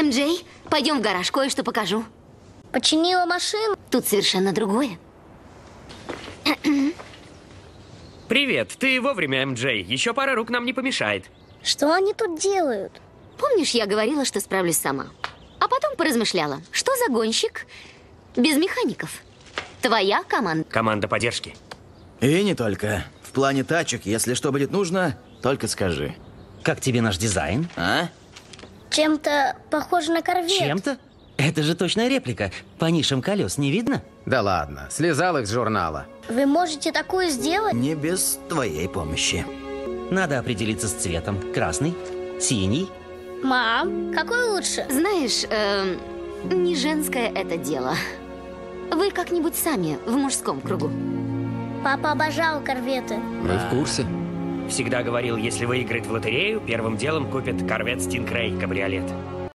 МJ, пойдем в гараж, кое-что покажу. Починила машину. Тут совершенно другое. Привет, ты вовремя, МД. Еще пара рук нам не помешает. Что они тут делают? Помнишь, я говорила, что справлюсь сама? А потом поразмышляла, что за гонщик без механиков? Твоя команда. Команда поддержки. И не только. В плане тачек, если что будет нужно, только скажи. Как тебе наш дизайн? А? Чем-то похоже на корвет. Чем-то? Это же точная реплика. По нишам колес не видно? Да ладно, слезал их с журнала. Вы можете такое сделать? Не без твоей помощи. Надо определиться с цветом. Красный, синий. Мам, какой лучше? Знаешь, эм, не женское это дело. Вы как-нибудь сами в мужском кругу. Папа обожал корветы. Вы в курсе? Всегда говорил, если выиграет в лотерею, первым делом купит корвет Стинкрей кабриолет.